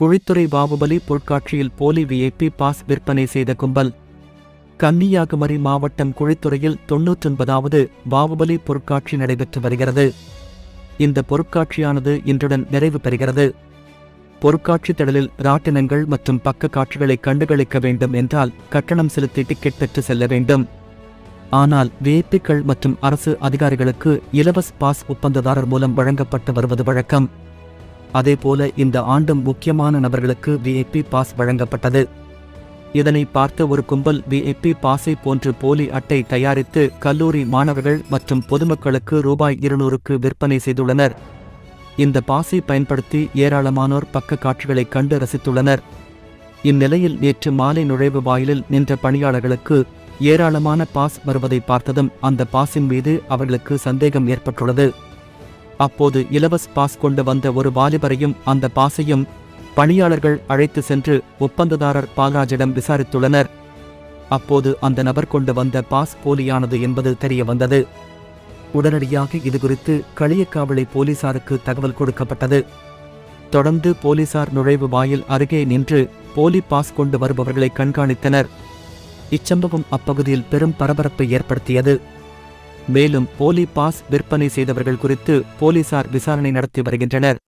குழித்துறை பாகுபலி பொருட்காட்சியில் போலி VIP pass விற்பனை செய்த கும்பல். கன்னியாகுமரி மாவட்டம் குழித்துறையில் தொன்னூற்றொன்பதாவது பாகுபலி பொருட்காட்சி நடைபெற்று வருகிறது. இந்த பொருட்காட்சியானது இன்றுடன் நிறைவு பெறுகிறது. பொருட்காட்சி திடலில் ராட்டினங்கள் மற்றும் பக்க காட்சிகளை கண்டுகளிக்க வேண்டும் என்றால் கட்டணம் செலுத்தி டிக்கெட் பெற்று செல்ல வேண்டும். ஆனால் விஐபிக்கள் மற்றும் அரசு அதிகாரிகளுக்கு இலவச பாஸ் ஒப்பந்ததாரர் மூலம் வழங்கப்பட்டு வருவது வழக்கம். அதேபோல இந்த ஆண்டும் முக்கியமான நபர்களுக்கு விஐபி பாஸ் வழங்கப்பட்டது. இதனை பார்த்த ஒரு கும்பல் விஐபி பாஸை போன்று போலி அட்டை தயாரித்து கல்லூரி மாணவர்கள் மற்றும் பொதுமக்களுக்கு ரூபாய் இருநூறுக்கு விற்பனை செய்துள்ளனர். இந்த பாஸை பயன்படுத்தி ஏராளமானோர் பக்க காட்சிகளை கண்டு ரசித்துள்ளனர். இந்நிலையில் நேற்று மாலை நுழைவு வாயிலில் நின்ற பணியாளர்களுக்கு ஏராளமான பாஸ் வருவதை பார்த்ததும் அந்த பாஸின் மீது அவர்களுக்கு சந்தேகம் ஏற்பட்டுள்ளது. அப்போது இலவச பாஸ் கொண்டு வந்த ஒரு வாலிபரையும் அந்த பாஸையும் பணியாளர்கள் அழைத்து சென்று ஒப்பந்ததாரர் பால்ராஜிடம் விசாரித்துள்ளனர். அப்போது அந்த நபர் கொண்டு வந்த பாஸ் போலியானது என்பது தெரிய வந்தது. உடனடியாக இதுகுறித்து களியக்காவளை போலீசாருக்கு தகவல் கொடுக்கப்பட்டது. தொடர்ந்து போலீசார் நுழைவு வாயில் அருகே நின்று போலி பாஸ் கொண்டு வருபவர்களை கண்காணித்தனர். இச்சம்பவம் அப்பகுதியில் பெரும் பரபரப்பை ஏற்படுத்தியது. மேலும் போலி பாஸ் விற்பனை செய்தவர்கள் குறித்து போலீசார் விசாரணை நடத்தி வருகின்றனர்.